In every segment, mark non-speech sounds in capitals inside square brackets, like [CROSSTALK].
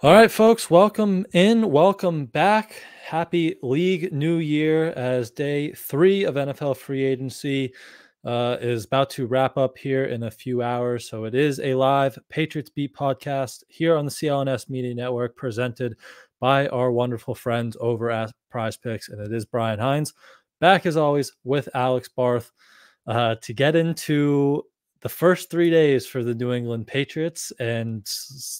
All right, folks, welcome in, welcome back. Happy League New Year as day three of NFL free agency uh, is about to wrap up here in a few hours. So it is a live Patriots Beat podcast here on the CLNS Media Network presented by our wonderful friends over at PrizePicks. And it is Brian Hines back as always with Alex Barth uh, to get into the first three days for the New England Patriots, and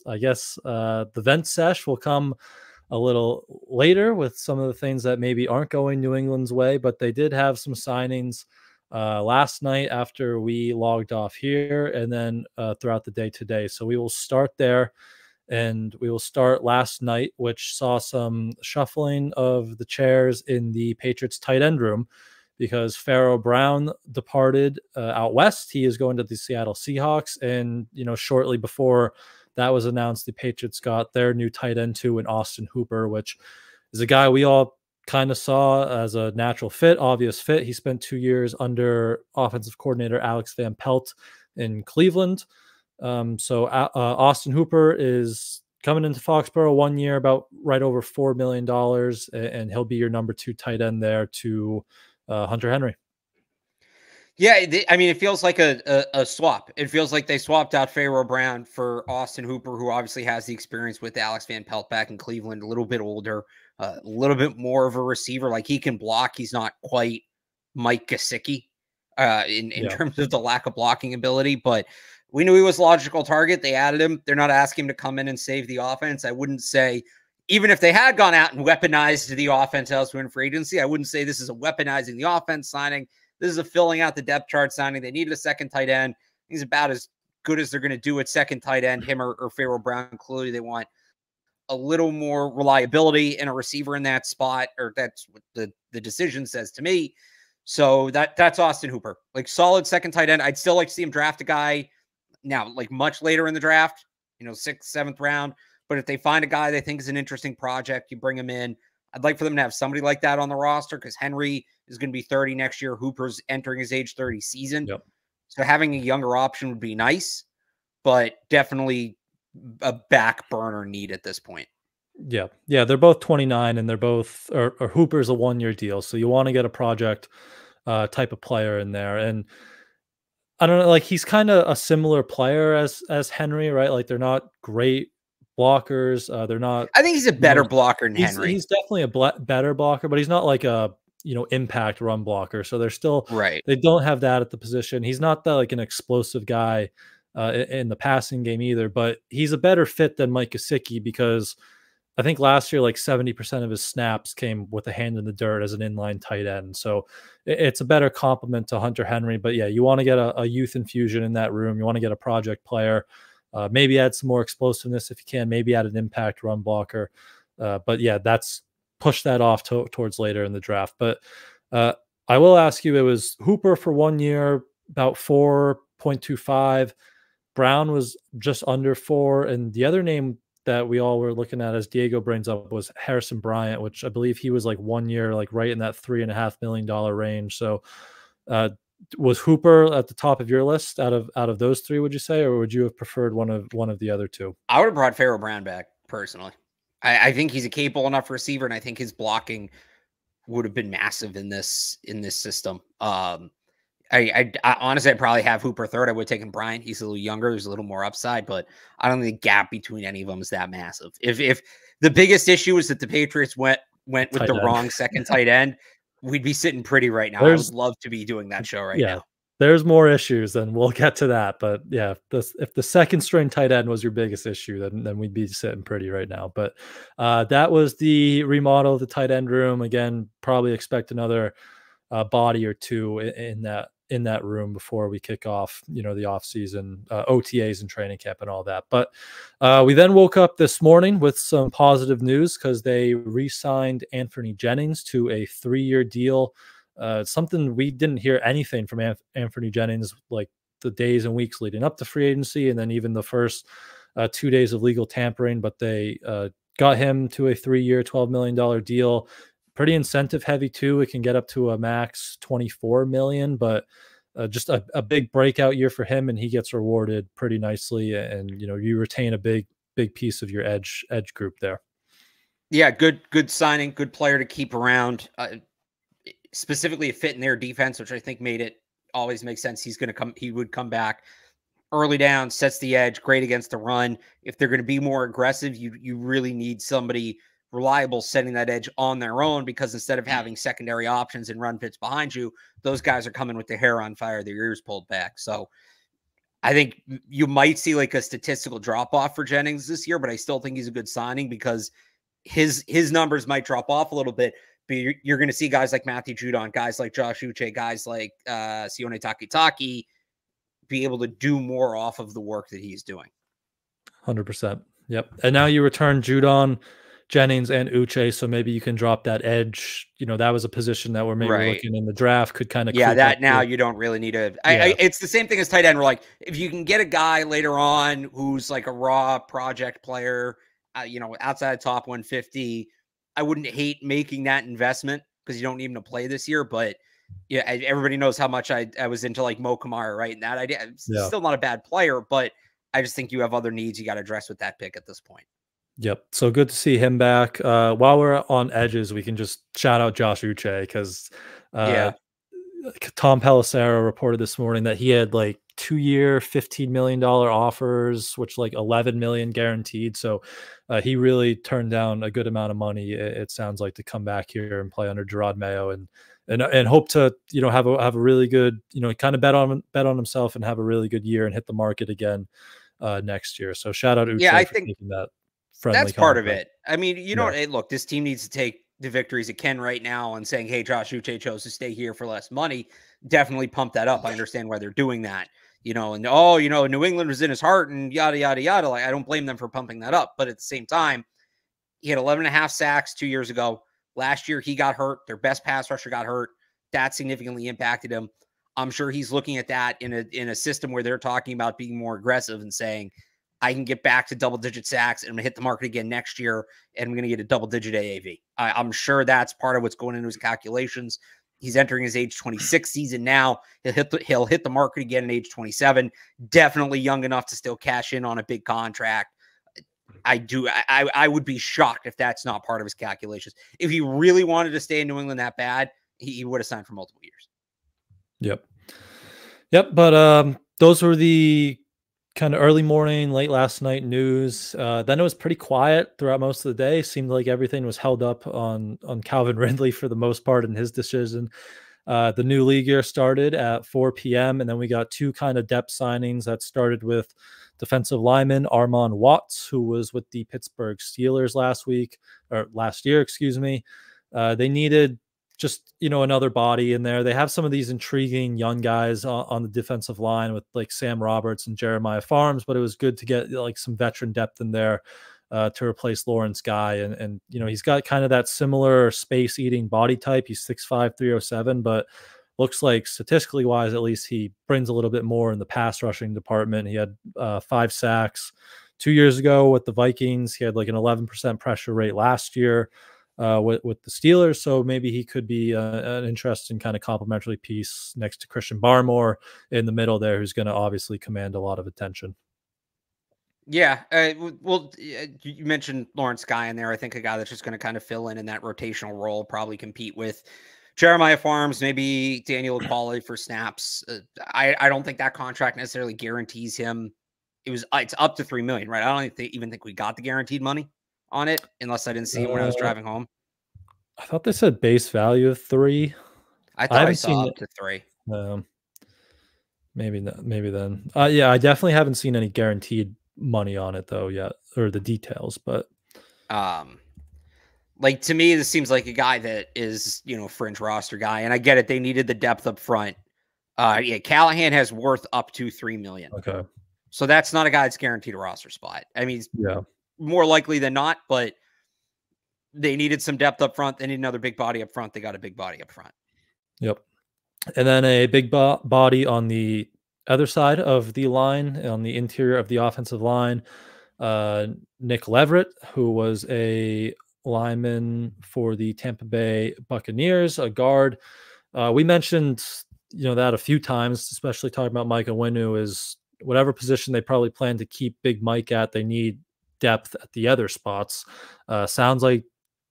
I guess uh, the vent sesh will come a little later with some of the things that maybe aren't going New England's way, but they did have some signings uh, last night after we logged off here, and then uh, throughout the day today. So we will start there, and we will start last night, which saw some shuffling of the chairs in the Patriots tight end room because Pharaoh Brown departed uh, out west. He is going to the Seattle Seahawks, and you know, shortly before that was announced, the Patriots got their new tight end too in Austin Hooper, which is a guy we all kind of saw as a natural fit, obvious fit. He spent two years under offensive coordinator Alex Van Pelt in Cleveland. Um, so uh, Austin Hooper is coming into Foxborough one year, about right over four million dollars, and he'll be your number two tight end there to uh, Hunter Henry. Yeah, I mean, it feels like a, a, a, swap. It feels like they swapped out Pharaoh Brown for Austin Hooper, who obviously has the experience with Alex Van Pelt back in Cleveland, a little bit older, uh, a little bit more of a receiver. Like he can block. He's not quite Mike Gesicki uh, in, in yeah. terms of the lack of blocking ability, but we knew he was a logical target. They added him. They're not asking him to come in and save the offense. I wouldn't say even if they had gone out and weaponized the offense elsewhere in free agency, I wouldn't say this is a weaponizing the offense signing. This is a filling out the depth chart signing. They needed a second tight end. He's about as good as they're going to do at second tight end, him or, or Pharaoh Brown. Clearly, they want a little more reliability in a receiver in that spot, or that's what the, the decision says to me. So that that's Austin Hooper. Like solid second tight end. I'd still like to see him draft a guy now, like much later in the draft, you know, sixth, seventh round. But if they find a guy they think is an interesting project, you bring him in. I'd like for them to have somebody like that on the roster because Henry is going to be 30 next year. Hooper's entering his age 30 season. Yep. So having a younger option would be nice, but definitely a back burner need at this point. Yeah. Yeah. They're both 29 and they're both, or, or Hooper's a one year deal. So you want to get a project uh, type of player in there. And I don't know, like he's kind of a similar player as as Henry, right? Like they're not great blockers. Uh, they're not. I think he's a better blocker than he's, Henry. He's definitely a better blocker, but he's not like a you know impact run blocker. So they're still right. They don't have that at the position. He's not that like an explosive guy uh, in the passing game either. But he's a better fit than Mike Gesicki because I think last year like seventy percent of his snaps came with a hand in the dirt as an inline tight end. So it's a better complement to Hunter Henry. But yeah, you want to get a, a youth infusion in that room. You want to get a project player. Uh, maybe add some more explosiveness if you can. Maybe add an impact run blocker. Uh, but yeah, that's push that off to, towards later in the draft. But uh, I will ask you: it was Hooper for one year, about four point two five. Brown was just under four, and the other name that we all were looking at as Diego brings up was Harrison Bryant, which I believe he was like one year, like right in that three and a half million dollar range. So, uh, was Hooper at the top of your list out of out of those three? Would you say, or would you have preferred one of one of the other two? I would have brought Pharaoh Brown back personally. I, I think he's a capable enough receiver, and I think his blocking would have been massive in this in this system. Um, I, I, I, honestly, I probably have Hooper third. I would have taken Bryant. He's a little younger. There's a little more upside, but I don't think the gap between any of them is that massive. If if the biggest issue is that the Patriots went went with tight the end. wrong second tight end, we'd be sitting pretty right now. There's, I would love to be doing that show right yeah, now. There's more issues, and we'll [LAUGHS] get to that. But yeah, if the, if the second string tight end was your biggest issue, then then we'd be sitting pretty right now. But uh, that was the remodel of the tight end room. Again, probably expect another uh, body or two in, in that in that room before we kick off, you know, the off season uh, OTAs and training camp and all that. But uh, we then woke up this morning with some positive news because they re-signed Anthony Jennings to a three-year deal. Uh, something we didn't hear anything from Anf- Anfernee Jennings like the days and weeks leading up to free agency, and then even the first uh, two days of legal tampering. But they uh, got him to a three-year, twelve million dollar deal pretty incentive heavy too. It can get up to a max 24 million, but uh, just a, a big breakout year for him and he gets rewarded pretty nicely. And, you know, you retain a big, big piece of your edge edge group there. Yeah, good good signing, good player to keep around. Uh, specifically a fit in their defense, which I think made it always make sense. He's going to come. He would come back early down, sets the edge, great against the run. If they're going to be more aggressive, you you really need somebody reliable setting that edge on their own because instead of mm. having secondary options and run fits behind you, those guys are coming with their hair on fire, their ears pulled back. So I think you might see like a statistical drop off for Jennings this year, but I still think he's a good signing because his his numbers might drop off a little bit. But you're, you're going to see guys like Matthew Judon, guys like Josh Uche, guys like uh, Sione Takitaki be able to do more off of the work that he's doing. 100%. Yep. And now you return Judon Jennings and Uche, so maybe you can drop that edge. You know, that was a position that we're maybe right. looking in the draft could kind of yeah. That now you don't really need a. I, yeah. I, it's the same thing as tight end. We're like, if you can get a guy later on who's like a raw project player, uh, you know, outside top 150, I wouldn't hate making that investment because you don't need him to play this year. But yeah, everybody knows how much I, I was into like Mo Kamara, right? And that idea, yeah. still not a bad player, but I just think you have other needs you got to address with that pick at this point. Yep. So good to see him back. Uh, while we're on edges, we can just shout out Josh Uche because uh, yeah. Tom Pelissero reported this morning that he had like two year, $15 million offers, which like 11 million guaranteed. So uh, he really turned down a good amount of money. It, it, sounds like to come back here and play under Jerod Mayo and, and, and hope to, you know, have a, have a really good, you know, kind of bet on, bet on himself and have a really good year and hit the market again uh, next year. So shout out Uche yeah, I think that friendly. That's part of it. I mean, you know, hey, look, this team needs to take the victories it can right now and saying, hey, Josh Uche chose to stay here for less money. Definitely pump that up. I understand why they're doing that. You know, and oh, you know, New England was in his heart and yada, yada, yada. Like, I don't blame them for pumping that up. But at the same time, he had 11 and a half sacks two years ago. Last year, he got hurt. Their best pass rusher got hurt. That significantly impacted him. I'm sure he's looking at that in a in a system where they're talking about being more aggressive and saying, I can get back to double digit sacks and I'm gonna hit the market again next year and I'm gonna get a double digit AAV. I, am sure that's part of what's going into his calculations. He's entering his age 26 season now. He'll hit the, he'll hit the market again at age 27. Definitely young enough to still cash in on a big contract. I do. I, I would be shocked if that's not part of his calculations. If he really wanted to stay in New England that bad, he, he would have signed for multiple years. Yep. Yep. But um, those were the kind of early morning, late last night news. Uh, then it was pretty quiet throughout most of the day. Seemed like everything was held up on on Calvin [LAUGHS] Ridley for the most part in his decision. Uh, the new league year started at 4 p.m. and then we got two kind of depth signings that started with defensive lineman Armon Watts, who was with the Pittsburgh Steelers last week or last year, excuse me. Uh, they needed just you know another body in there. They have some of these intriguing young guys on, on, the defensive line with like Sam Roberts and Jeremiah Pharms, but it was good to get like some veteran depth in there uh, to replace Lawrence Guy. And and you know he's got kind of that similar space eating body type. He's 6'5", 307, but looks like statistically wise, at least he brings a little bit more in the pass rushing department. He had uh, five sacks two years ago with the Vikings. He had like an 11% pressure rate last year uh, with, with the Steelers. So maybe he could be uh, an interesting kind of complementary piece next to Christian Barmore in the middle there, who's going to obviously command a lot of attention. Yeah. Uh, well, you mentioned Lawrence Guy in there. I think a guy that's just going to kind of fill in in that rotational role, probably compete with Jeremiah Pharms, maybe Daniel Ekuale for snaps. Uh, I, I don't think that contract necessarily guarantees him. It was it's up to three million, right? I don't even think we got the guaranteed money on it, unless I didn't see it when I was uh, driving home. I thought they said base value of three. I thought I, I saw up it. to three. Um, maybe not, maybe then. Uh, yeah, I definitely haven't seen any guaranteed money on it though yet, or the details. But um, like to me, this seems like a guy that is you know fringe roster guy, and I get it. They needed the depth up front. Uh, yeah, Callahan has worth up to three million. Okay, so that's not a guy that's guaranteed a roster spot. I mean, yeah, more likely than not, but they needed some depth up front. They need another big body up front. They got a big body up front. Yep. And then a big bo- body on the other side of the line, on the interior of the offensive line. Uh, Nick Leverett, who was a lineman for the Tampa Bay Buccaneers, a guard. Uh, we mentioned, you know, that a few times, especially talking about Mike Onwenu is whatever position they probably plan to keep Big Mike at. They need depth at the other spots. Uh, sounds like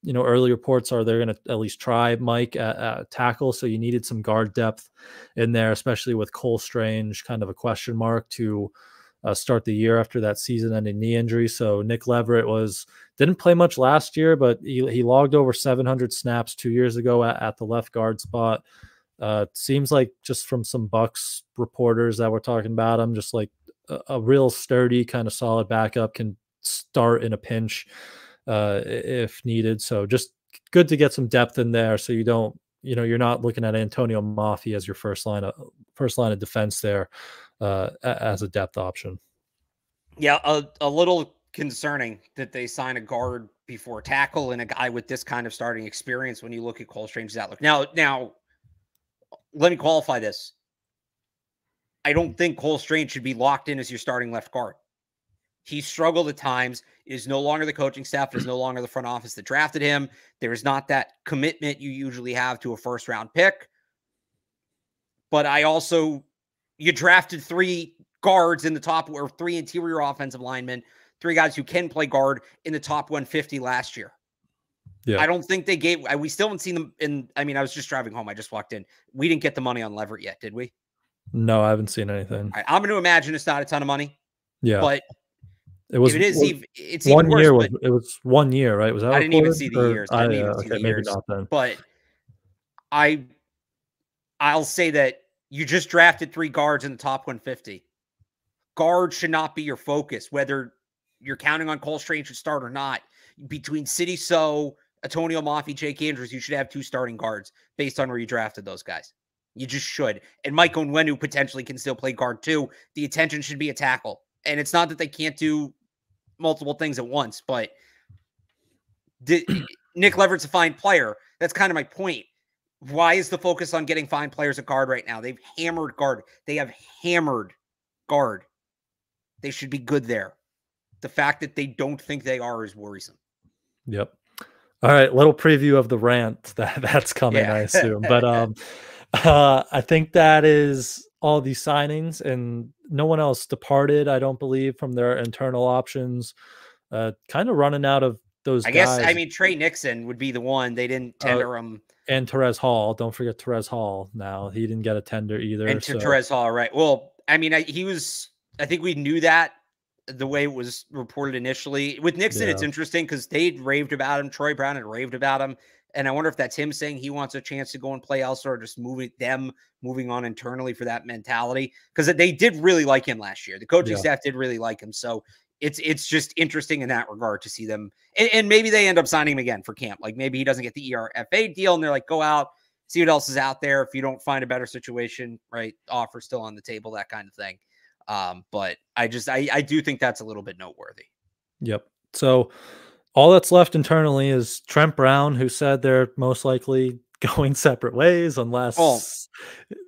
you know early reports are they're going to at least try Mike at, at, tackle, so you needed some guard depth in there, especially with Cole Strange kind of a question mark to uh, start the year after that season-ending knee injury. So Nick Leverett was didn't play much last year, but he, he logged over 700 snaps two years ago at, at the left guard spot. Uh, seems like just from some Bucs reporters that were talking about him, just like a, a real sturdy kind of solid backup can start in a pinch uh, if needed. So just good to get some depth in there, so you don't, you know, you're not looking at Antonio Mafi as your first line of first line of defense there uh, as a depth option. Yeah, a, a little concerning that they sign a guard before tackle and a guy with this kind of starting experience when you look at Cole Strange's outlook. Now, now let me qualify this. I don't think Cole Strange should be locked in as your starting left guard. He struggled at times. It is no longer the coaching staff. It is no longer the front office that drafted him. There is not that commitment you usually have to a first round pick. But I also, you drafted three guards in the top or three interior offensive linemen, three guys who can play guard in the top 150 last year. Yeah. I don't think they gave. We still haven't seen them. In I mean, I was just driving home. I just walked in. We didn't get the money on Leverett yet, did we? No, I haven't seen anything. Right, I'm going to imagine it's not a ton of money. Yeah, but it was. it is, even, it's one worse, year. Was, it was one year, right? Was that? I didn't even see the or, years. I didn't even uh, see okay, the years. But I, I'll say that you just drafted three guards in the top 150. Guard should not be your focus, whether you're counting on Cole Strange to start or not. Between Sidy Sow, Antonio Mafi, Jake Andrews, you should have two starting guards based on where you drafted those guys. You just should. And Mike Onwenu potentially can still play guard too. The attention should be a tackle. And it's not that they can't do multiple things at once, but [CLEARS THROAT] Nick Leverett's a fine player. That's kind of my point. Why is the focus on getting fine players at guard right now? They've hammered guard. They have hammered guard. They should be good there. The fact that they don't think they are is worrisome. Yep. All right, little preview of the rant [LAUGHS] that that's coming, yeah. I assume. But um, [LAUGHS] uh, I think that is all these signings, and no one else departed. I don't believe from their internal options. Uh, kind of running out of those. I guys. guess I mean Tre Nixon would be the one they didn't uh, tender uh, him. And Terez Hall, don't forget Terez Hall. Now he didn't get a tender either. And so. Terez Hall, right? Well, I mean, I, he was. I think we knew that the way it was reported initially. With Nixon, yeah. it's interesting because they raved about him. Troy Brown had raved about him. And I wonder if that's him saying he wants a chance to go and play elsewhere, or just moving them moving on internally for that mentality. Because they did really like him last year. The coaching yeah. staff did really like him. So it's it's just interesting in that regard to see them. And, and, maybe they end up signing him again for camp. Like maybe he doesn't get the ERFA deal, and they're like, go out, see what else is out there. If you don't find a better situation, right, offer still on the table, that kind of thing. Um, but I just I, I do think that's a little bit noteworthy. Yep. So all that's left internally is Trent Brown, who said they're most likely [LAUGHS] going separate ways unless. Oh,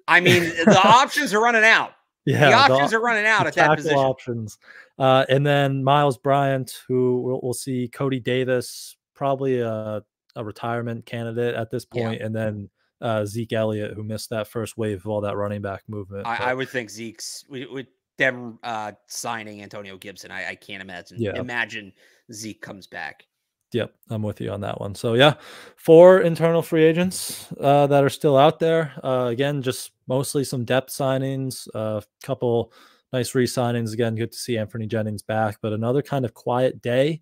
I mean, the [LAUGHS] options are running out. Yeah, the options the, are running out at that position. Options, uh, and then Myles Bryant, who we'll, we'll, see Cody Davis, probably a, a retirement candidate at this point, yeah. and then uh, Zeke Elliott, who missed that first wave of all that running back movement. I, I would think Zeke's with them uh, signing Antonio Gibson. I, I can't imagine. Yeah. Imagine Zeke comes back. Yep, I'm with you on that one. So yeah, four internal free agents uh, that are still out there. Uh, again, just mostly some depth signings, a uh, couple nice re-signings. Again, good to see Anthony Jennings back, but another kind of quiet day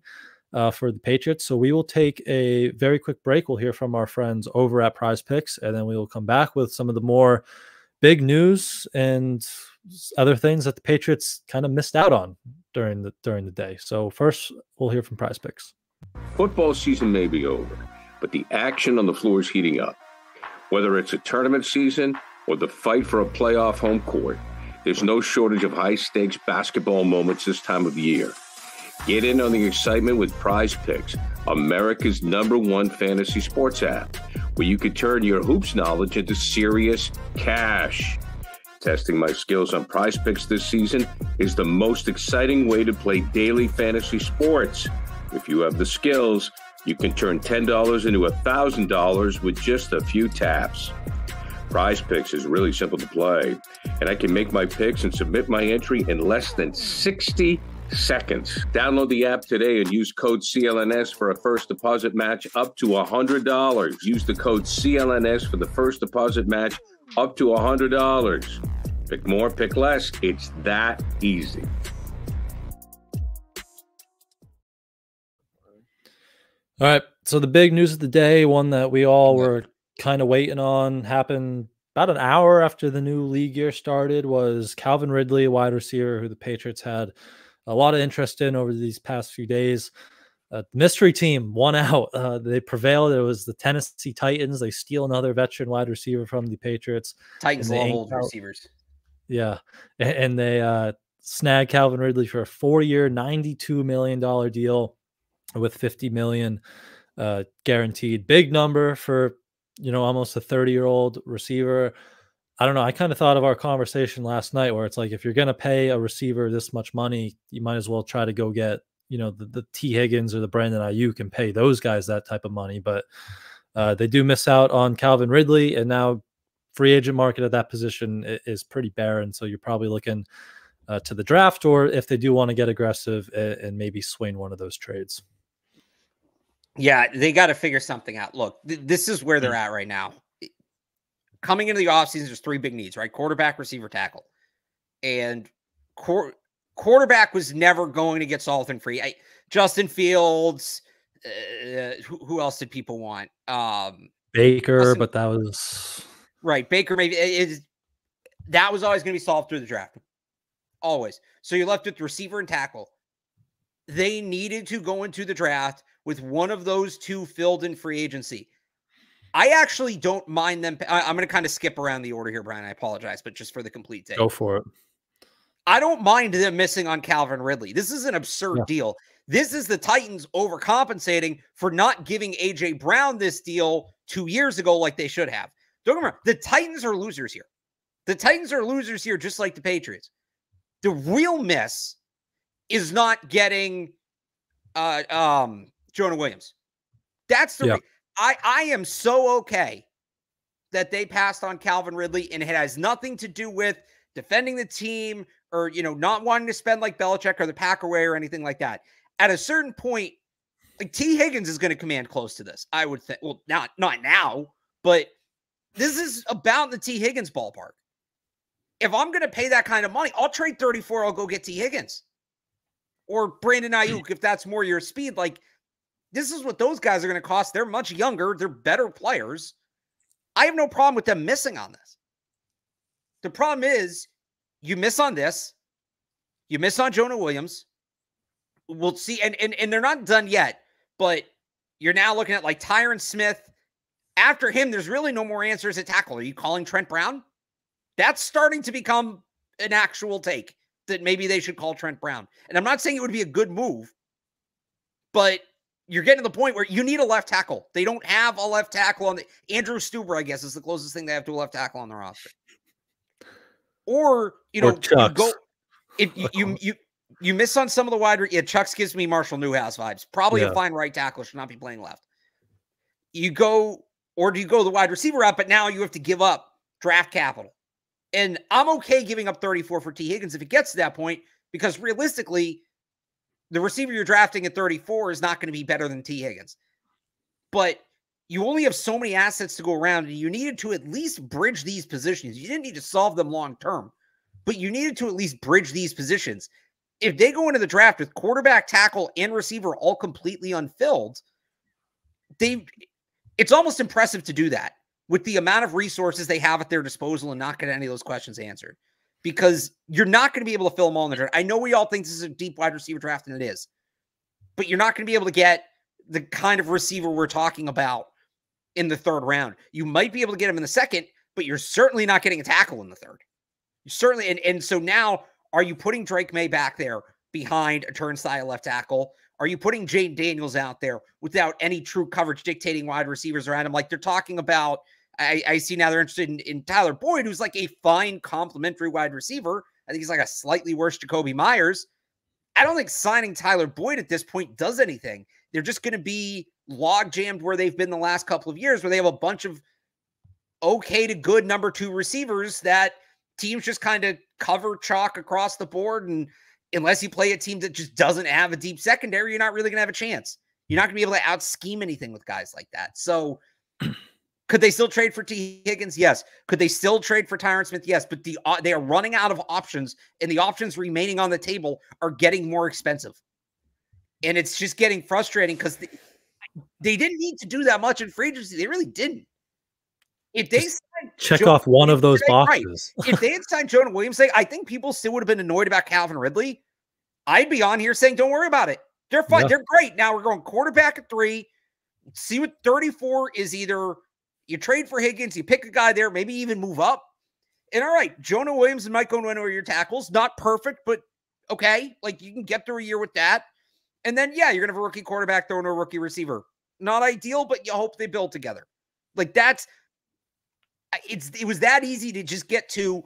uh, for the Patriots. So we will take a very quick break. We'll hear from our friends over at PrizePicks, and then we will come back with some of the more big news and other things that the Patriots kind of missed out on during the during the day. So first, we'll hear from PrizePicks. Football season may be over, but the action on the floor is heating up. Whether it's a tournament season or the fight for a playoff home court, there's no shortage of high stakes basketball moments this time of year. Get in on the excitement with PrizePicks, America's number one fantasy sports app, where you can turn your hoops knowledge into serious cash. Testing my skills on PrizePicks this season is the most exciting way to play daily fantasy sports. If you have the skills, you can turn $10 into $1,000 with just a few taps. PrizePicks is really simple to play, and I can make my picks and submit my entry in less than 60 seconds. Download the app today and use code CLNS for a first deposit match up to $100. Use the code CLNS for the first deposit match up to $100. Pick more, pick less. It's that easy. All right. So the big news of the day, one that we all were kind of waiting on, happened about an hour after the new league year started, was Calvin Ridley, wide receiver who the Patriots had a lot of interest in over these past few days. Uh, mystery team won out. Uh, they prevailed. It was the Tennessee Titans. They steal another veteran wide receiver from the Patriots. Titans love old receivers. Yeah, and, and they uh, snag Calvin Ridley for a four-year, ninety-two million dollar deal with fifty million uh, guaranteed. Big number for you know almost a thirty-year-old receiver. I don't know. I kind of thought of our conversation last night where it's like if you're going to pay a receiver this much money, you might as well try to go get, you know, the, the Tee Higgins or the Brandon Aiyuk can pay those guys that type of money. But uh, they do miss out on Calvin Ridley, and now free agent market at that position is pretty barren. So you're probably looking uh, to the draft, or if they do want to get aggressive and, and maybe swing one of those trades. Yeah, they got to figure something out. Look, th- this is where they're at right now coming into the offseason, there's three big needs, right? Quarterback, receiver, tackle. And qu- quarterback was never going to get Sullivan free. I, Justin Fields, uh, who, who, else did people want? Um, Baker, Justin, but that was right. Baker, maybe is that was always going to be solved through the draft. Always. So you're left with receiver and tackle. They needed to go into the draft with one of those two filled in free agency. I actually don't mind them. I, am going to kind of skip around the order here, Brian. I apologize, but just for the complete day. Go for it. I don't mind them missing on Calvin Ridley. This is an absurd yeah. deal. This is the Titans overcompensating for not giving AJ Brown this deal two years ago, like they should have. Don't remember, the Titans are losers here. The Titans are losers here, just like the Patriots. The real miss is not getting uh, um, Jonah Williams. That's the. Yeah. I I am so okay that they passed on Calvin Ridley, and it has nothing to do with defending the team or you know not wanting to spend like Belichick or the Packer way or anything like that. At a certain point, like Tee Higgins is going to command close to this. I would think. Well, not not now, but this is about the Tee Higgins ballpark. If I'm going to pay that kind of money, I'll trade 34. I'll go get Tee Higgins or Brandon hmm. Aiyuk if that's more your speed. Like this is what those guys are going to cost. They're much younger, they're better players. I have no problem with them missing on this. The problem is you miss on this, you miss on Jonah Williams. We'll see, and and, and they're not done yet, but you're now looking at like Tyron Smith. After him, there's really no more answers at tackle. Are you calling Trent Brown? That's starting to become an actual take that maybe they should call Trent Brown. And I'm not saying it would be a good move, but you're getting to the point where you need a left tackle. They don't have a left tackle on the Andrew Stueber, I guess, is the closest thing they have to a left tackle on the roster. Or you know, you go if you, you you you miss on some of the wide. Yeah, Chucks gives me Marshall Newhouse vibes. Probably yeah. a fine right tackle should not be playing left. You go, or do you go the wide receiver out? But now you have to give up draft capital, and I'm okay giving up 34 for Tee Higgins if it gets to that point because realistically, the receiver you're drafting at 34 is not going to be better than Tee Higgins. But you only have so many assets to go around, and you needed to at least bridge these positions. You didn't need to solve them long term, but you needed to at least bridge these positions. If they go into the draft with quarterback, tackle, and receiver all completely unfilled, they it's almost impressive to do that with the amount of resources they have at their disposal and not get any of those questions answered because you're not going to be able to fill them all in the draft. I know we all think this is a deep wide receiver draft, and it is, but you're not going to be able to get the kind of receiver we're talking about in the third round. You might be able to get him in the second, but you're certainly not getting a tackle in the third. You certainly, and, and so now are you putting Drake Maye back there behind a turnstile left tackle? Are you putting Jayden Daniels out there without any true coverage dictating wide receivers around him? Like they're talking about I, I see now they're interested in, in Tyler Boyd, who's like a fine complementary wide receiver. I think he's like a slightly worse Jakobi Meyers. I don't think signing Tyler Boyd at this point does anything. They're just going to be log jammed where they've been the last couple of years, where they have a bunch of okay to good number two receivers that teams just kind of cover chalk across the board. And unless you play a team that just doesn't have a deep secondary, you're not really going to have a chance. You're not going to be able to out scheme anything with guys like that. So, [CLEARS THROAT] could they still trade for Tee Higgins? Yes. Could they still trade for Tyron Smith? Yes. But the uh, they are running out of options, and the options remaining on the table are getting more expensive, and it's just getting frustrating because they didn't need to do that much in free agency. They really didn't. If they check Joe, off one of those boxes, right, if they had signed Jonah [LAUGHS] Williams, I think people still would have been annoyed about Calvin Ridley. I'd be on here saying, "Don't worry about it. They're fine. Yeah. They're great." Now we're going quarterback at three. See what thirty-four is. Either you trade for Higgins, you pick a guy there, maybe even move up. And all right, Jonah Williams and Mike Onwenu are your tackles. Not perfect, but okay. Like you can get through a year with that. And then, yeah, you're going to have a rookie quarterback throwing a rookie receiver. Not ideal, but you hope they build together. Like that's it's it was that easy to just get to.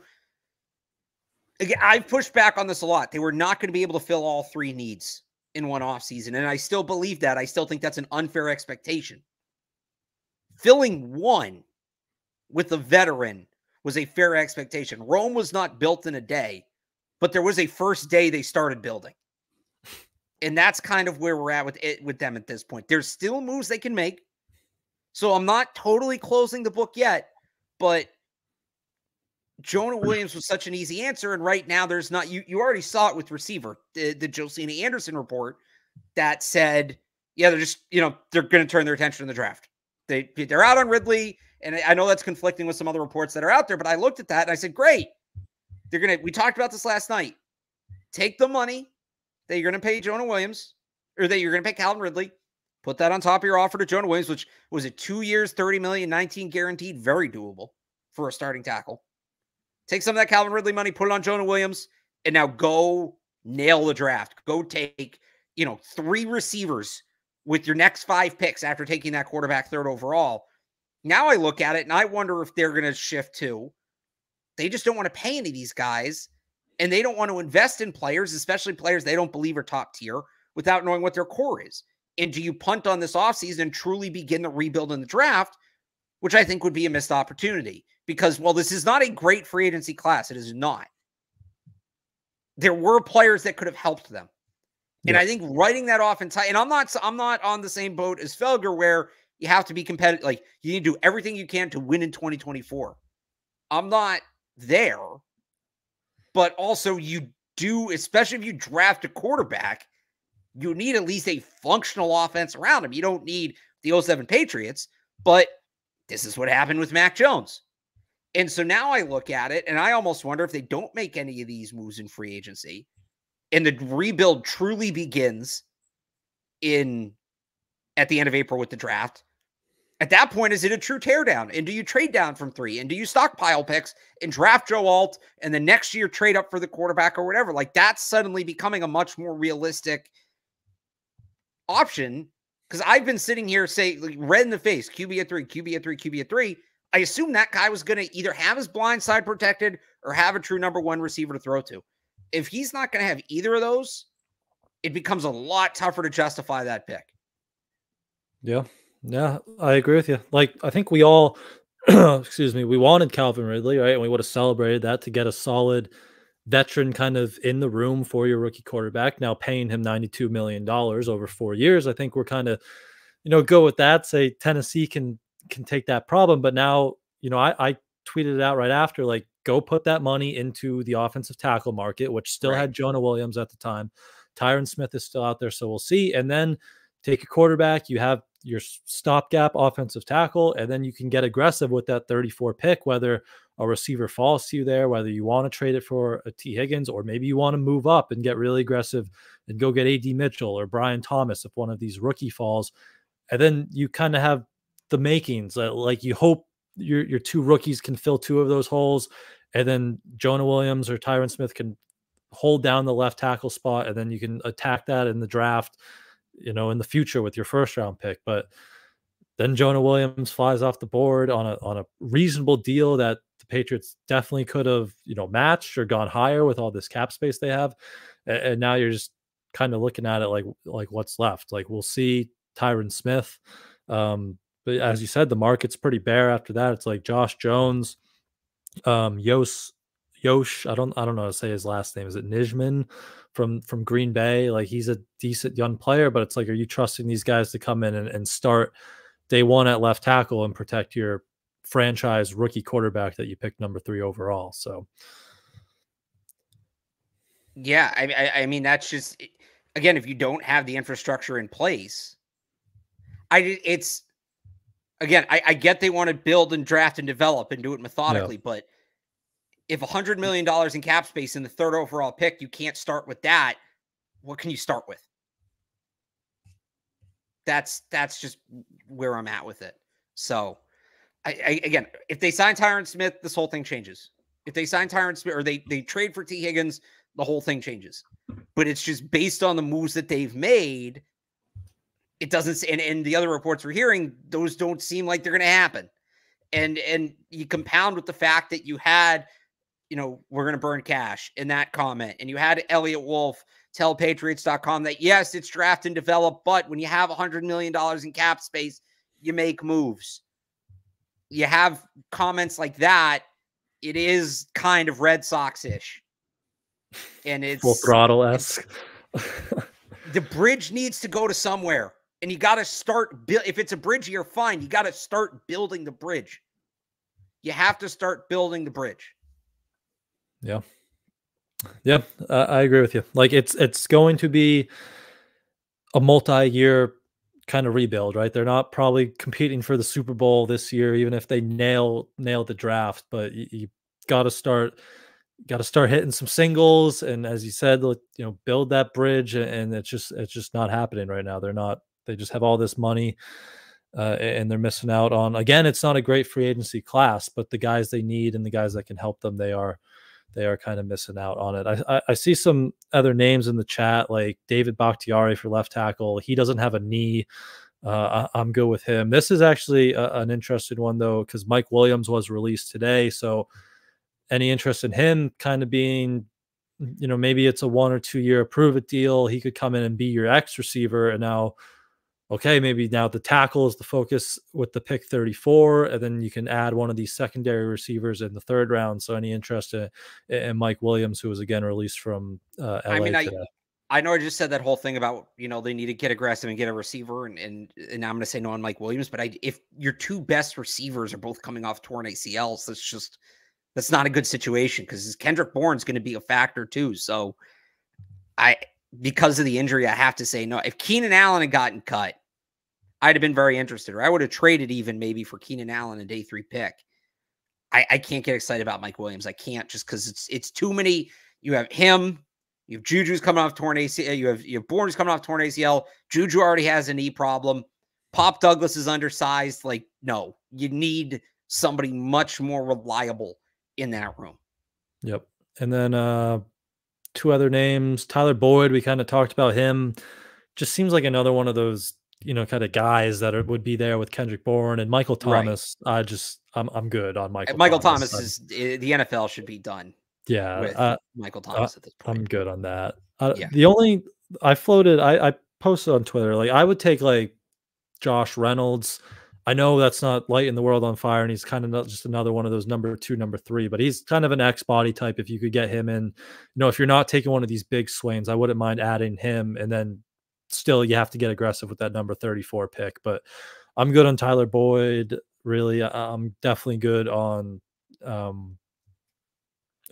Again, I've pushed back on this a lot. They were not going to be able to fill all three needs in one off season, and I still believe that. I still think that's an unfair expectation. Filling one with a veteran was a fair expectation. Rome was not built in a day, but there was a first day they started building and that's kind of where we're at with it with them at this point. There's still moves they can make. So I'm not totally closing the book yet, but Jonah Williams was such an easy answer. And right now there's not you you already saw it with receiver, the, the Josina Anderson report that said, yeah, they're just, you know, they're gonna turn their attention to the draft. They they're out on Ridley. And I know that's conflicting with some other reports that are out there, but I looked at that and I said, great. They're gonna we talked about this last night. Take the money, that you're going to pay Jonah Williams or that you're going to pay Calvin Ridley. Put that on top of your offer to Jonah Williams, which was a two years, 30 million, 19 guaranteed, very doable for a starting tackle. Take some of that Calvin Ridley money, put it on Jonah Williams, and now go nail the draft. Go take, you know, three receivers with your next five picks after taking that quarterback third overall. Now I look at it and I wonder if they're going to shift to. They just don't want to pay any of these guys and they don't want to invest in players, especially players they don't believe are top tier, without knowing what their core is. And do you punt on this offseason and truly begin the rebuild in the draft, which I think would be a missed opportunity? Because, well, this is not a great free agency class. It is not. There were players that could have helped them. And I think writing that off and and I'm not I'm not on the same boat as Felger where you have to be competitive. Like you need to do everything you can to win in 2024. I'm not there but also you do, especially if you draft a quarterback, you need at least a functional offense around him. You don't need the 07 Patriots, but this is what happened with Mac Jones. And so now I look at it and I almost wonder if they don't make any of these moves in free agency and the rebuild truly begins in at the end of April with the draft at that point, is it a true teardown? And do you trade down from three? And do you stockpile picks and draft Joe Alt and the next year trade up for the quarterback or whatever? Like that's suddenly becoming a much more realistic option. Because I've been sitting here say like, red in the face, QB at three, QB at three, QB at three. I assume that guy was going to either have his blind side protected or have a true number one receiver to throw to. If he's not going to have either of those, it becomes a lot tougher to justify that pick. Yeah, yeah, I agree with you. Like, I think we all, [CLEARS THROAT] excuse me, we wanted Calvin Ridley, right? And we would have celebrated that to get a solid veteran kind of in the room for your rookie quarterback. Now paying him $92 million over four years. I think we're kind of, you know, go with that. Say Tennessee can can take that problem. But now, you know, I, I tweeted it out right after, like, go put that money into the offensive tackle market, which still right. had Jonah Williams at the time. Tyron Smith is still out there, so we'll see. And then take a quarterback. You have your stopgap offensive tackle, and then you can get aggressive with that 34 pick, whether a receiver falls to you there, whether you want to trade it for a Tee Higgins, or maybe you want to move up and get really aggressive and go get AD Mitchell or Brian Thomas if one of these rookie falls. And then you kind of have the makings, uh, like you hope your your two rookies can fill two of those holes, and then Jonah Williams or Tyron Smith can hold down the left tackle spot, and then you can attack that in the draft you know, in the future with your first round pick. But then Jonah Williams flies off the board on a on a reasonable deal that the Patriots definitely could have, you know, matched or gone higher with all this cap space they have. And, and now you're just kind of looking at it like like what's left. Like we'll see Tyron Smith. Um, but as you said, the market's pretty bare after that. It's like Josh Jones, um, Yos Yosh. I don't I don't know how to say his last name. Is it Nijman from from Green Bay? Like he's a decent young player, but it's like, are you trusting these guys to come in and, and start day one at left tackle and protect your franchise rookie quarterback that you picked number three overall? So yeah, I, I, I mean that's just eh, again, if you don't have the infrastructure in place, I it's again, I, I get they want to build and draft and develop and do it methodically, yeah. but if a hundred million dollars in cap space in the third overall pick, you can't start with that. What can you start with? That's that's just where I'm at with it. So, I, I again, if they sign Tyron Smith, this whole thing changes. If they sign Tyron Smith or they they trade for Tee Higgins, the whole thing changes. But it's just based on the moves that they've made. It doesn't, and, and the other reports we're hearing, those don't seem like they're going to happen. And and you compound with the fact that you had you know, we're going to burn cash in that comment. And you had Eliot Wolf tell Patriots.com that, yes, it's draft and develop, but when you have $100 million in cap space, you make moves. You have comments like that. It is kind of Red Sox ish. And it's full throttle esque. the bridge needs to go to somewhere. And you got to start build. If it's a bridge, you're fine. You got to start building the bridge. You have to start building the bridge. Yeah. Yeah, uh, I agree with you. Like it's it's going to be a multi-year kind of rebuild, right? They're not probably competing for the Super Bowl this year, even if they nail nail the draft. But you, you got to start got to start hitting some singles, and as you said, you know, build that bridge. And it's just it's just not happening right now. They're not. They just have all this money. Uh, and they're missing out on again. It's not a great free agency class, but the guys they need and the guys that can help them, they are they are kind of missing out on it. I, I, I see some other names in the chat like David Bakhtiari for left tackle. He doesn't have a knee. Uh, I, am good with him. This is actually a, an interesting one though because Mike Williams was released today. So any interest in him kind of being, you know, maybe it's a one or two year prove it deal. He could come in and be your X receiver, and now okay, maybe now the tackle is the focus with the pick 34, and then you can add one of these secondary receivers in the third round. So, any interest in, in Mike Williams, who was again released from uh, LA I mean, I, I know I just said that whole thing about you know they need to get aggressive and get a receiver, and and, and I'm going to say no on Mike Williams, but I if your two best receivers are both coming off torn ACLs, that's just that's not a good situation because Kendrick Bourne's going to be a factor too. So, I because of the injury, I have to say no. If Keenan Allen had gotten cut, I'd have been very interested, or I would have traded even maybe for Keenan Allen a day three pick. I, I can't get excited about Mike Williams. I can't just because it's it's too many. You have him, you have Juju's coming off torn ACL, you have you have Bourne's coming off torn ACL. Juju already has a knee problem. Pop Douglas is undersized. Like, no, you need somebody much more reliable in that room. Yep. And then uh two other names. Tyler Boyd, we kind of talked about him. Just seems like another one of those you know, kind of guys that are, would be there with Kendrick Bourne and Michael Thomas. Right. I just, I'm, I'm good on Michael. Michael Thomas, Thomas is eh, the NFL should be done. Yeah, uh, Michael Thomas at this point. I'm good on that. Uh, yeah. The only I floated, I, I posted on Twitter, like I would take like Josh Reynolds. I know that's not lighting the world on fire, and he's kind of not just another one of those number two, number three, but he's kind of an X body type. If you could get him in, you know, if you're not taking one of these big swings, I wouldn't mind adding him and then still you have to get aggressive with that number 34 pick. But I'm good on Tyler Boyd. Really, I'm definitely good on um,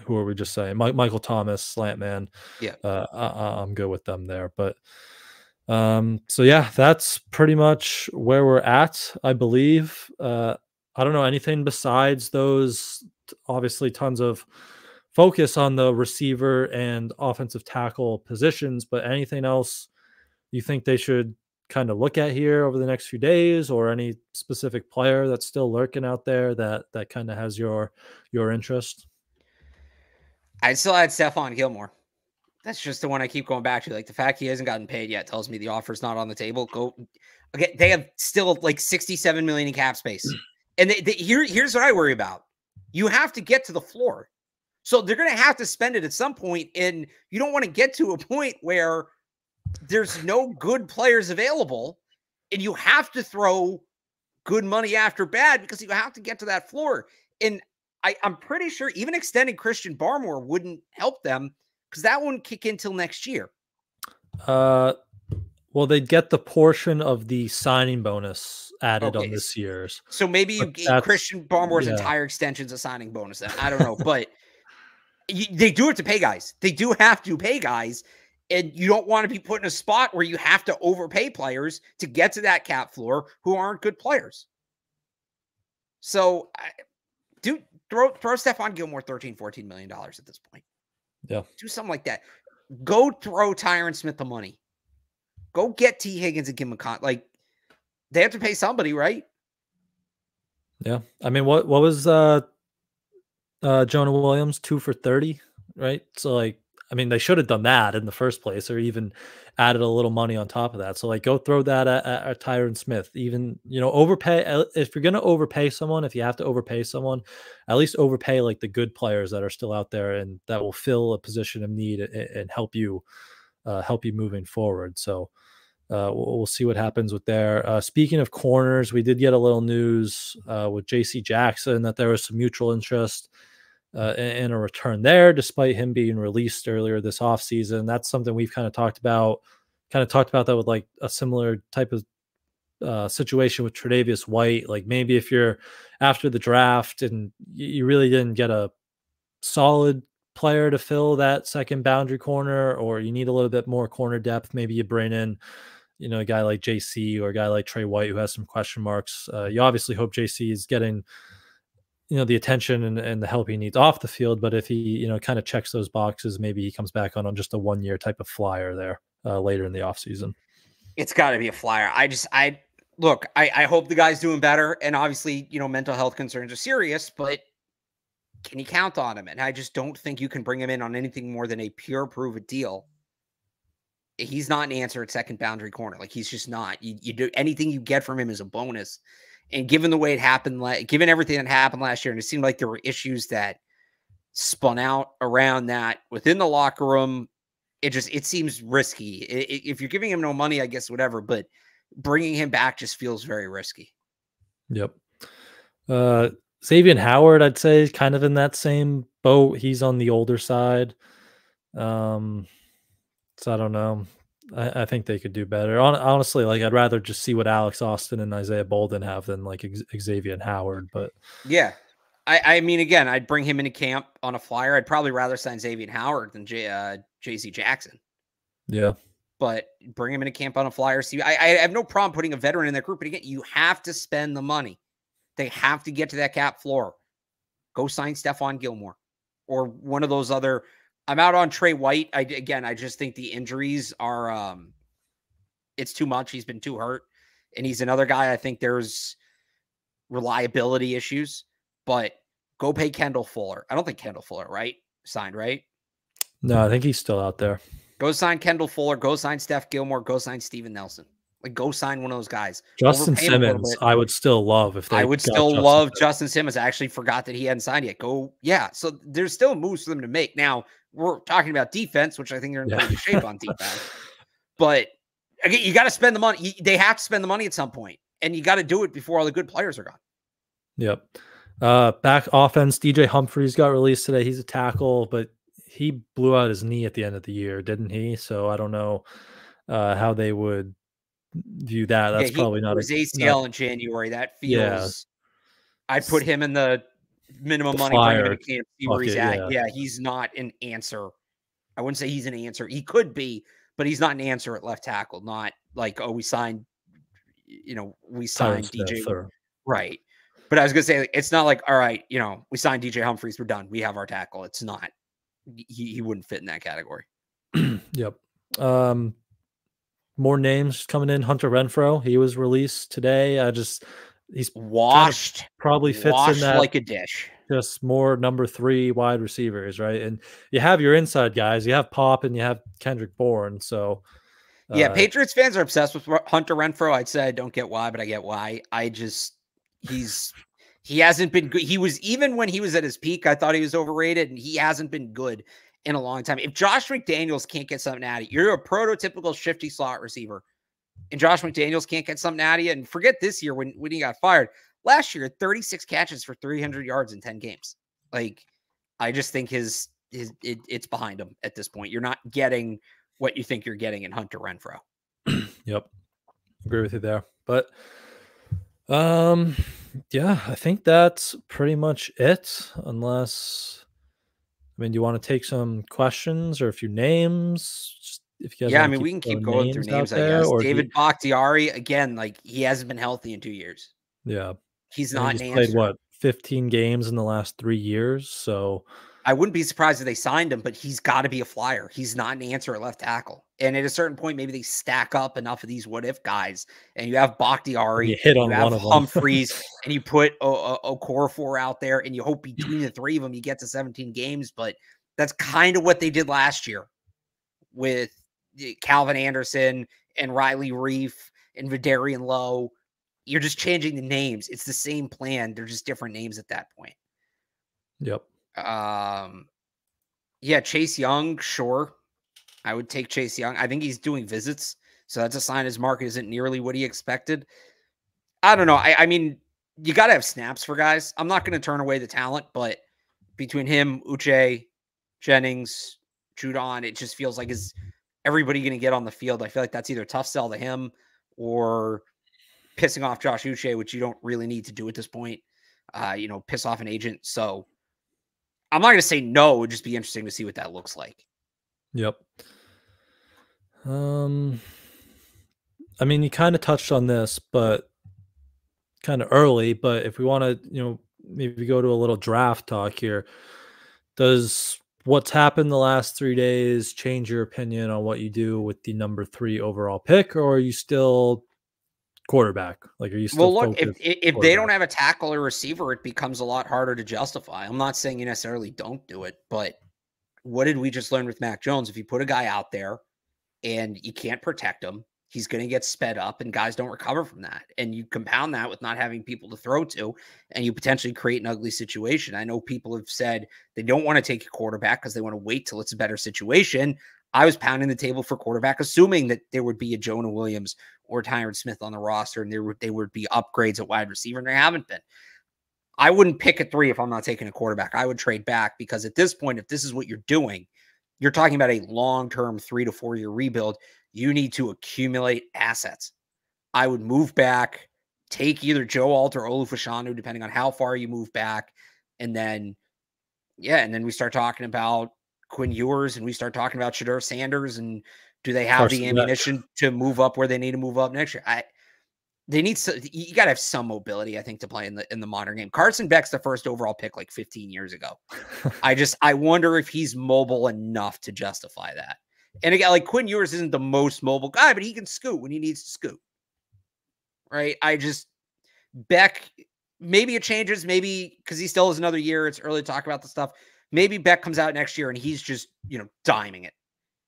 who are we just saying? My, Michael Thomas, Slant Man. Yeah, uh, I, am good with them there. But um, so yeah, that's pretty much where we're at, I believe. Uh, I don't know anything besides those. Obviously, tons of focus on the receiver and offensive tackle positions, but anything else you think they should kind of look at here over the next few days or any specific player that's still lurking out there that that kind of has your your interest? I'd still add Stephon Gilmore. That's just the one i keep going back to like the fact he hasn't gotten paid yet tells me the offer's not on the table. Go okay they have still like 67 million in cap space. [CLEARS THROAT] And they, they, here here's what i worry about. You have to get to the floor. So they're going to have to spend it at some point and you don't want to get to a point where there's no good players available, and you have to throw good money after bad because you have to get to that floor. And I, I'm pretty sure even extending Christian Barmore wouldn't help them because that wouldn't kick in till next year. Uh, well, they'd get the portion of the signing bonus added Okay, on this year's. So maybe you But that's- Christian Barmore's yeah. entire extension's a signing bonus. Then I don't know, but [LAUGHS] you, they do it to pay guys. They do have to pay guys, and you don't want to be put in a spot where you have to overpay players to get to that cap floor who aren't good players. So, I, do throw throw Stephon Gilmore 13, 14 million dollars at this point. Yeah. do something like that. Go throw Tyron Smith the money. Go get Tee Higgins and give him a con. Like they have to pay somebody, right? Yeah. I mean, what what was uh uh Jonah Williams two for thirty, right? So like, I mean, they should have done that in the first place, or even added a little money on top of that. So like, go throw that at, at, at Tyron Smith. Even you know, overpay if you're gonna overpay someone. If you have to overpay someone, at least overpay like the good players that are still out there and that will fill a position of need and, and help you uh, help you moving forward. So. Uh, we'll, we'll see what happens with there. Uh, speaking of corners, we did get a little news uh, with J.C. Jackson that there was some mutual interest uh, in a return there, despite him being released earlier this offseason. That's something we've kind of talked about. Kind of talked about that with like a similar type of uh, situation with Tre'Davious White. Like maybe if you're after the draft and you, you really didn't get a solid player to fill that second boundary corner, or you need a little bit more corner depth, maybe you bring in you know, a guy like JC or a guy like Tre White who has some question marks. Uh, you obviously hope JC is getting, you know, the attention and, and the help he needs off the field. But if he, you know, kind of checks those boxes, maybe he comes back on, on just a one year type of flyer there uh, later in the offseason. It's got to be a flyer. I just, I look, I, I hope the guy's doing better. And obviously, you know, mental health concerns are serious, but can you count on him? And I just don't think you can bring him in on anything more than a pure prove it deal. He's not an answer at second boundary corner. Like he's just not. You, you do anything you get from him is a bonus. And given the way it happened, like given everything that happened last year, and it seemed like there were issues that spun out around that within the locker room, it just it seems risky. I- i- if you're giving him no money, I guess whatever, but bringing him back just feels very risky. Yep. Uh, Xavier Howard, I'd say, is kind of in that same boat. He's on the older side. Um, so I don't know. I, I think they could do better. Hon- honestly, like I'd rather just see what Alex Austin and Isaiah Bolden have than like Xavier Howard. But Yeah. I, I mean, again, I'd bring him into camp on a flyer. I'd probably rather sign Xavier and Howard than J, uh, JC Jackson, yeah, but bring him into camp on a flyer. See, I, I have no problem putting a veteran in that group, but again, you have to spend the money. They have to get to that cap floor. Go sign Stephon Gilmore or one of those other. I'm out on Tre White. I again, I just think the injuries are um it's too much. He's been too hurt. And he's another guy I think there's reliability issues, but go pay Kendall Fuller. I don't think Kendall Fuller, right? Signed, right? no, I think he's still out there. Go sign Kendall Fuller, go sign Steph Gilmore, go sign Steven Nelson. Like go sign one of those guys. Justin Overpay him a little Simmons. I would still love if they. I would still Justin love Simmons. Justin Simmons. I actually forgot that he hadn't signed yet. Go, yeah. So there's still moves for them to make. Now we're talking about defense, which I think they're in Yeah. pretty good shape on [LAUGHS] defense. But again, you got to spend the money. You- They have to spend the money at some point, and you got to do it before all the good players are gone. Yep. Uh, back offense, DJ Humphreys got released today. He's a tackle, but he blew out his knee at the end of the year, didn't he? So I don't know uh, how they would view that. That's yeah, probably not was a ACL in January. That feels. Yeah. I'd put him in the minimum The money. bring him flyer camp, see where he's bucket, at. yeah. Yeah, he's not an answer. I wouldn't say he's an answer. He could be, but he's not an answer at left tackle. Not like oh, we signed. You know, we signed DJ. or- Right. But I was gonna say it's not like all right, you know, we signed DJ Humphreys, we're done. We have our tackle. It's not. He, he wouldn't fit in that category. [CLEARS THROAT] Yep. Um, more names coming in. Hunter Renfrow, he was released today. I just he's Washed, probably fits washed in that like a dish. just more number three wide receivers, right? And you have your inside guys. You have Pop and you have Kendrick Bourne. So Yeah, uh, Patriots fans are obsessed with Hunter Renfrow. I'd say I don't get why, but I get why. I just he's he hasn't been good. He was even when he was at his peak, I thought he was overrated, and he hasn't been good in a long time. If Josh McDaniels can't get something out of you, you're a prototypical shifty slot receiver, and Josh McDaniels can't get something out of you. And forget this year when when he got fired. Last year, 36 catches for 300 yards in 10 games. Like, I just think his his it, it's behind him at this point. You're not getting what you think you're getting in Hunter Renfrow. [CLEARS THROAT] yep, agree with you there. But um, yeah, I think that's pretty much it. Unless, I mean, do you want to take some questions or a few names? If you guys yeah, I mean, we can keep going through names. I guess David you... Bakhtiari again, like he hasn't been healthy in two years. Yeah, he's not. He's played what 15 games in the last three years. So I wouldn't be surprised if they signed him, but he's got to be a flyer. He's not an answer at left tackle. And at a certain point, maybe they stack up enough of these what if guys, and you have Bakhtiari, you hit on you one of [LAUGHS] Humphreys, and you put a, core four out there, and you hope between the three of them you get to 17 games. But that's kind of what they did last year with Calvin Anderson and Riley Reiff and Vederian Lowe you're just changing the names. It's the same plan. They're just different names at that point. Yep. Um, yeah, Chase Young, sure. I would take Chase Young. I think he's doing visits, so that's a sign his market isn't nearly what he expected. I don't know. I, I mean, you got to have snaps for guys. I'm not going to turn away the talent, but between him, Uche, Jennings, Judon, it just feels like is everybody going to get on the field? I feel like that's either a tough sell to him or pissing off Josh Uche, which you don't really need to do at this point. Uh, you know, piss off an agent. So I'm not going to say no. It would just be interesting to see what that looks like. Yep. Um, I mean, you kind of touched on this, but kind of early. But if we want to, you know, maybe go to a little draft talk here, does what's happened the last three days change your opinion on what you do with the number three overall pick, or are you still quarterback? Like, are you still well? Look, if if they don't have a tackle or receiver, it becomes a lot harder to justify. I'm not saying you necessarily don't do it, but what did we just learn with Mac Jones? If you put a guy out there and you can't protect him, he's going to get sped up, and guys don't recover from that. And you compound that with not having people to throw to, and you potentially create an ugly situation. I know people have said they don't want to take a quarterback because they want to wait till it's a better situation. I was pounding the table for quarterback, assuming that there would be a Jonah Williams or Tyron Smith on the roster, and there would they would be upgrades at wide receiver, and there haven't been. I wouldn't pick a three if I'm not taking a quarterback. I would trade back because at this point, if this is what you're doing, you're talking about a long-term three to four year rebuild. You need to accumulate assets. I would move back, take either Joe Alt or Olu Fashanu, depending on how far you move back, and then yeah, and then we start talking about Quinn Ewers and we start talking about Shedeur Sanders and do they have the ammunition to move up where they need to move up next year? I they need to you got to have some mobility i think to play in the in the modern game carson beck's the first overall pick like 15 years ago [LAUGHS] i just i wonder if he's mobile enough to justify that and again like quinn ewers isn't the most mobile guy but he can scoot when he needs to scoot right i just beck maybe it changes maybe because he still has another year it's early to talk about the stuff Maybe Beck comes out next year and he's just, you know, diming it.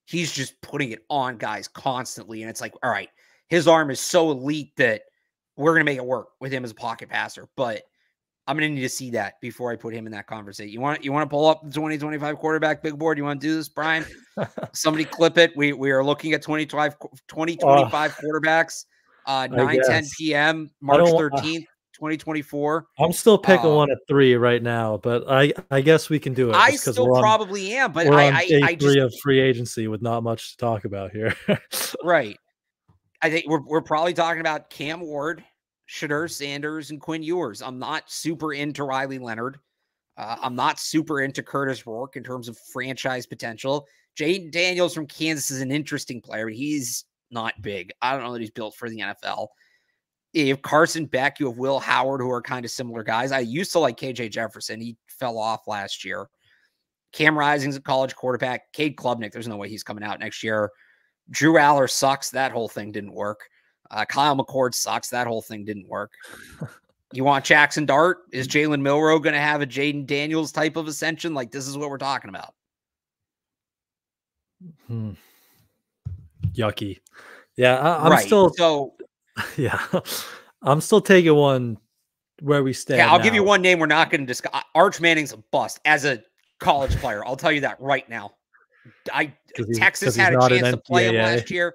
He's just putting it on guys constantly. And it's like, all right, his arm is so elite that we're going to make it work with him as a pocket passer. But I'm going to need to see that before I put him in that conversation. You want you want to pull up the 2025 quarterback big board? You want to do this, Brian? [LAUGHS] Somebody clip it. We we are looking at 2025 2025 quarterbacks. Uh 9 10 p.m. March 13th. 2024. I'm still picking um, one at three right now, but I I guess we can do it. I still on, probably am, but I, I, I just, of free agency with not much to talk about here. [LAUGHS] right. I think we're we're probably talking about Cam Ward, Shedeur Sanders, and Quinn Ewers. I'm not super into Riley Leonard. Uh, I'm not super into Curtis Rourke in terms of franchise potential. Jalon Daniels from Kansas is an interesting player, but he's not big. I don't know that he's built for the NFL you have Carson Beck, you have Will Howard, who are kind of similar guys. I used to like KJ Jefferson. He fell off last year. Cam Rising's a college quarterback. Cade Klubnik, there's no way he's coming out next year. Drew Allar sucks. That whole thing didn't work. Uh, Kyle McCord sucks. That whole thing didn't work. [LAUGHS] you want Jaxson Dart? Is Jalen Milroe going to have a Jayden Daniels type of ascension? Like, this is what we're talking about. Hmm. Yucky. Yeah, I, am right. still so [LAUGHS] Yeah. I'm still taking one where we stand. Yeah, I'll now. give you one name we're not going to discuss. Arch Manning's a bust as a college player. I'll tell you that right now. I [LAUGHS] Texas had a chance to play him last year.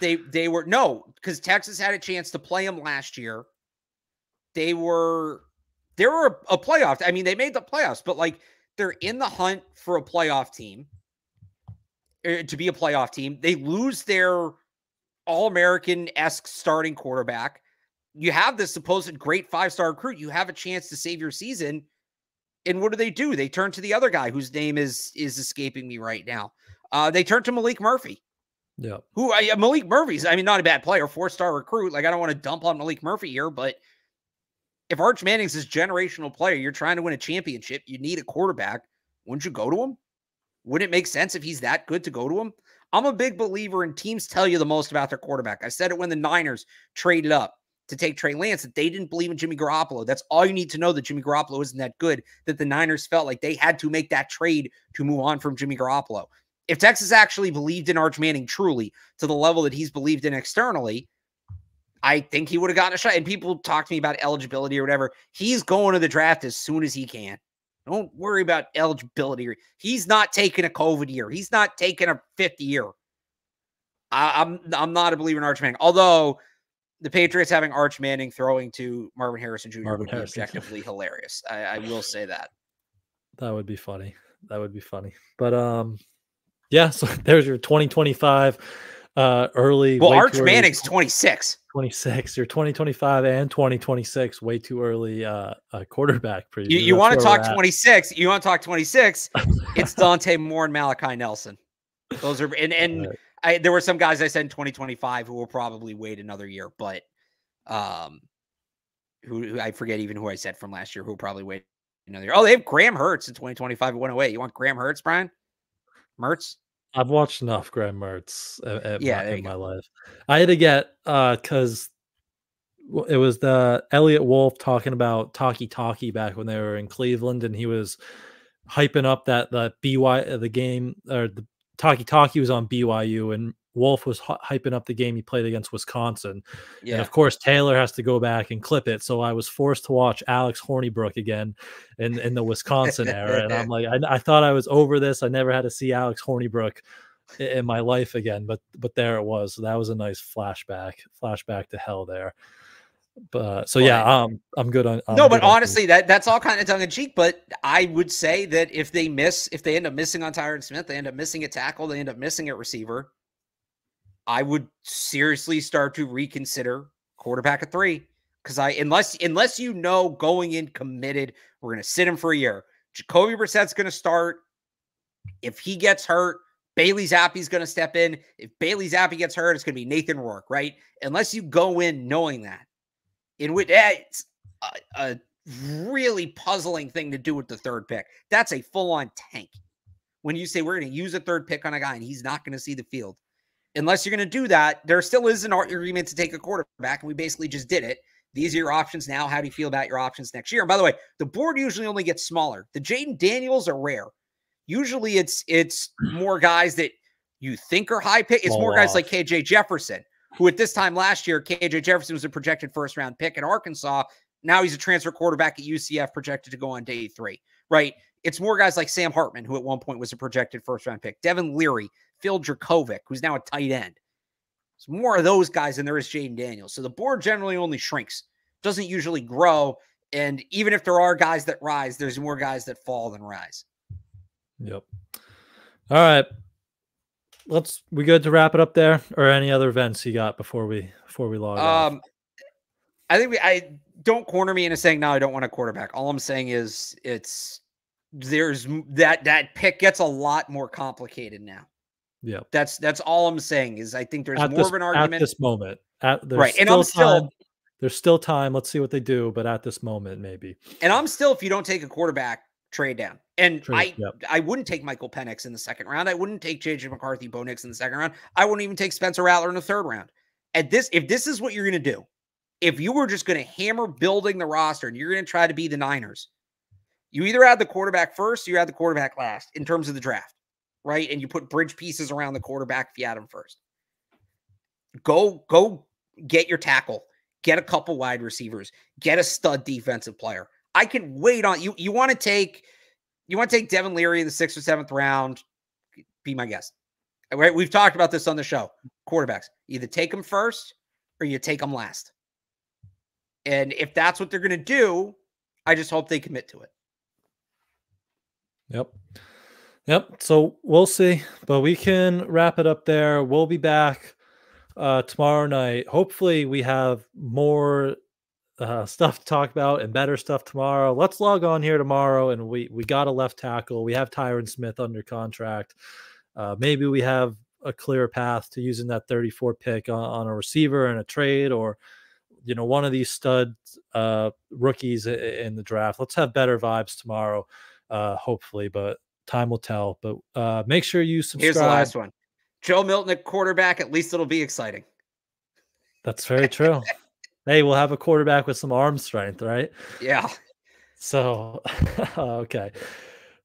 They they were no, because Texas had a chance to play them last year. They were They were a, a playoff. I mean, they made the playoffs, but like they're in the hunt for a playoff team er, to be a playoff team. They lose their all American esque starting quarterback. You have this supposed great five star recruit. You have a chance to save your season. And what do they do? They turn to the other guy whose name is is escaping me right now. Uh, they turn to Maalik Murphy. Yeah. Who uh, Maalik Murphy's, I mean, not a bad player, four star recruit. Like, I don't want to dump on Maalik Murphy here, but if Arch Manning's this generational player, you're trying to win a championship, you need a quarterback. Wouldn't you go to him? Wouldn't it make sense if he's that good to go to him? I'm a big believer in teams tell you the most about their quarterback. I said it when the Niners traded up to take Trey Lance that they didn't believe in Jimmy Garoppolo. That's all you need to know that Jimmy Garoppolo isn't that good, that the Niners felt like they had to make that trade to move on from Jimmy Garoppolo. If Texas actually believed in Arch Manning truly to the level that he's believed in externally, I think he would have gotten a shot. And people talk to me about eligibility or whatever. He's going to the draft as soon as he can. Don't worry about eligibility. He's not taking a COVID year. He's not taking a fifth year. I, am I'm, I'm not a believer in Arch Manning. Although the Patriots having Arch Manning throwing to Marvin Harrison Jr. Marvin would Harrison. be objectively hilarious. I, I will say that. That would be funny. That would be funny. But um, yeah. So [LAUGHS] there's your 2025 uh early. Well, Arch Manning's 26. 26. Your 2025 and 2026 way too early uh, uh quarterback preview. You, you want to talk 26? You want to talk 26? [LAUGHS] it's Dante Moore and Malachi Nelson. Those are and and right. I, there were some guys I said in 2025 who will probably wait another year, but um, who, who I forget even who I said from last year who will probably wait another year. Oh, they have Graham Mertz in 2025 at 108. You want Graham Mertz, Brian? Mertz? I've watched enough Graham Mertz at, at yeah, my, in my life. I had to get uh because it was the Eliot Wolf talking about Talkie Talkie back when they were in Cleveland, and he was hyping up that the BY uh, the game or the Talkie Talkie was on BYU, and Wolf was hyping up the game he played against Wisconsin. Yeah. And of course, Taylor has to go back and clip it. So I was forced to watch Alex Hornibrook again in, in the Wisconsin era. And I'm [LAUGHS] like, I, I, thought I was over this. I never had to see Alex Hornibrook in my life again, but but there it was. So that was a nice flashback, flashback to hell there. But so yeah, um, I'm good on. I'm no, but honestly, that that's all kind of tongue in cheek. But I would say that if they miss, if they end up missing on Tyron Smith, they end up missing a tackle, they end up missing a receiver. I would seriously start to reconsider quarterback at three because I unless unless you know going in committed, we're going to sit him for a year. Jacoby Brissett's going to start. If he gets hurt, Bailey Zappe's going to step in. If Bailey Zappe gets hurt, it's going to be Nathan Rourke, right? Unless you go in knowing that, in which eh, it's a, a really puzzling thing to do with the third pick. That's a full on tank. When you say we're going to use a third pick on a guy and he's not going to see the field, unless you're going to do that, there still is an argument to take a quarterback, and we basically just did it. These are your options now. How do you feel about your options next year? And by the way, the board usually only gets smaller. The Jayden Daniels are rare. Usually, it's it's [CLEARS THROAT] more guys that you think are high pick. It's more guys like KJ Jefferson, who at this time last year, KJ Jefferson was a projected first round pick at Arkansas. Now he's a transfer quarterback at UCF, projected to go on day three. Right? It's more guys like Sam Hartman, who at one point was a projected first round pick. Devin Leary, Phil Jurkovec, who's now a tight end. It's more of those guys than there is Jayden Daniels. So the board generally only shrinks, doesn't usually grow. And even if there are guys that rise, there's more guys that fall than rise. Yep. All right. Let's we good to wrap it up there, or any other events you got before we before we log um, off? I think we I don't corner me into saying no, I don't want a quarterback. All I'm saying is it's there's that that pick gets a lot more complicated now. Yeah, that's that's all I'm saying is I think there's at more this, of an argument at this moment. At right, and I'm still time, there's still time. Let's see what they do, but at this moment, maybe. And I'm still, if you don't take a quarterback, trade down. And I yep. I wouldn't take Michael Penix in the second round. I wouldn't take JJ McCarthy, Bo Nix in the second round. I wouldn't even take Spencer Rattler in the third round. At this, if this is what you're gonna do, if you were just gonna hammer building the roster and you're gonna try to be the Niners, you either add the quarterback first or you add the quarterback last in terms of the draft right? And you put bridge pieces around the quarterback if you add him first. Go, go get your tackle, get a couple wide receivers, get a stud defensive player. I can wait on you. You want to take you want to take Devin Leary in the sixth or seventh round. Be my guest. Right? We've talked about this on the show. Quarterbacks. Either take them first or you take them last. And if that's what they're going to do, I just hope they commit to it. Yep. Yep. So we'll see, but we can wrap it up there. We'll be back uh, tomorrow night. Hopefully, we have more uh, stuff to talk about and better stuff tomorrow. Let's log on here tomorrow, and we we got a left tackle. We have Tyron Smith under contract. Uh, maybe we have a clear path to using that 34 pick on, on, a receiver in a trade, or you know one of these stud uh, rookies in the draft. Let's have better vibes tomorrow, uh, hopefully, but time will tell. But uh, make sure you subscribe. Here's the last one: Joe Milton at quarterback. At least it'll be exciting. That's very true. [LAUGHS] hey, we'll have a quarterback with some arm strength, right? Yeah. So, [LAUGHS] okay.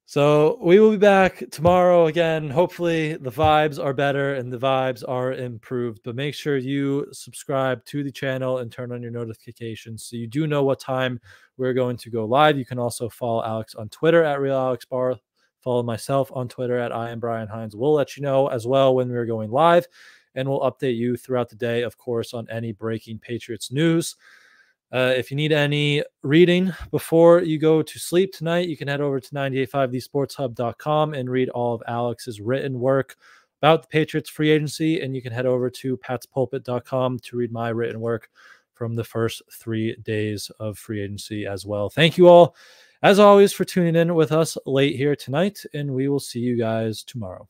So we will be back tomorrow again. Hopefully, the vibes are better and the vibes are improved. But make sure you subscribe to the channel and turn on your notifications so you do know what time we're going to go live. You can also follow Alex on Twitter at Real Alex Barth. Follow myself on Twitter at I am Brian Hines. We'll let you know as well when we're going live and we'll update you throughout the day, of course, on any breaking Patriots news. Uh, if you need any reading before you go to sleep tonight, you can head over to 985thesportshub.com and read all of Alex's written work about the Patriots free agency. And you can head over to patspulpit.com to read my written work from the first three days of free agency as well. Thank you all, as always, for tuning in with us late here tonight, and we will see you guys tomorrow.